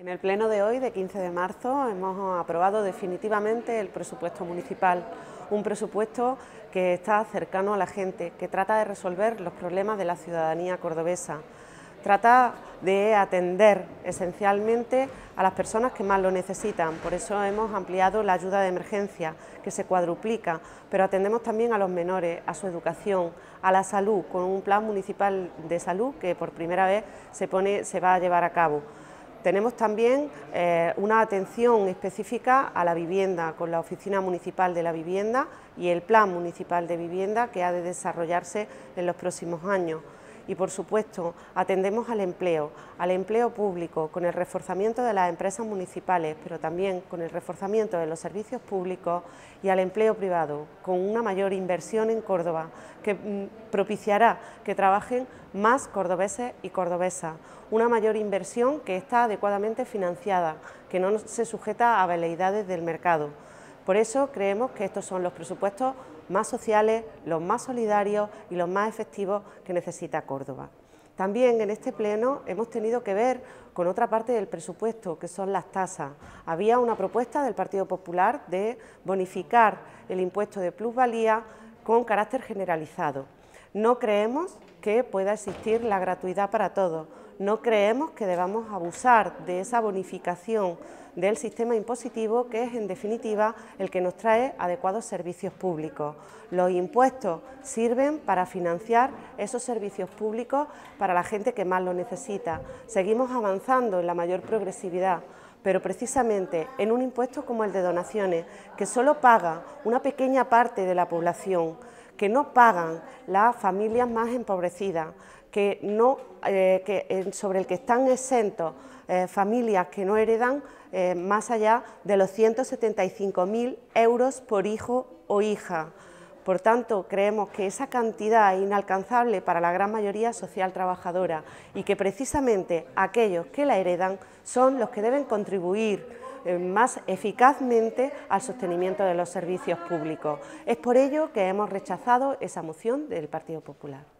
En el pleno de hoy, de 15 de marzo, hemos aprobado definitivamente el presupuesto municipal, un presupuesto que está cercano a la gente, que trata de resolver los problemas de la ciudadanía cordobesa, trata de atender esencialmente a las personas que más lo necesitan, por eso hemos ampliado la ayuda de emergencia, que se cuadruplica, pero atendemos también a los menores, a su educación, a la salud, con un plan municipal de salud que por primera vez se, pone, se va a llevar a cabo. Tenemos también eh, una atención específica a la vivienda con la Oficina Municipal de la Vivienda y el Plan Municipal de Vivienda que ha de desarrollarse en los próximos años y, por supuesto, atendemos al empleo, al empleo público, con el reforzamiento de las empresas municipales, pero también con el reforzamiento de los servicios públicos y al empleo privado, con una mayor inversión en Córdoba, que mm, propiciará que trabajen más cordobeses y cordobesas, una mayor inversión que está adecuadamente financiada, que no se sujeta a veleidades del mercado. Por eso creemos que estos son los presupuestos más sociales, los más solidarios y los más efectivos que necesita Córdoba. También en este pleno hemos tenido que ver con otra parte del presupuesto, que son las tasas. Había una propuesta del Partido Popular de bonificar el impuesto de plusvalía con carácter generalizado. No creemos que pueda existir la gratuidad para todos. No creemos que debamos abusar de esa bonificación del sistema impositivo que es en definitiva el que nos trae adecuados servicios públicos. Los impuestos sirven para financiar esos servicios públicos para la gente que más lo necesita. Seguimos avanzando en la mayor progresividad pero precisamente en un impuesto como el de donaciones, que solo paga una pequeña parte de la población, que no pagan las familias más empobrecidas, que eh, sobre el que están exentos eh, familias que no heredan eh, más allá de los 175.000 euros por hijo o hija. Por tanto, creemos que esa cantidad es inalcanzable para la gran mayoría social trabajadora y que precisamente aquellos que la heredan son los que deben contribuir más eficazmente al sostenimiento de los servicios públicos. Es por ello que hemos rechazado esa moción del Partido Popular.